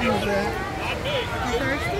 Angel. You thirsty?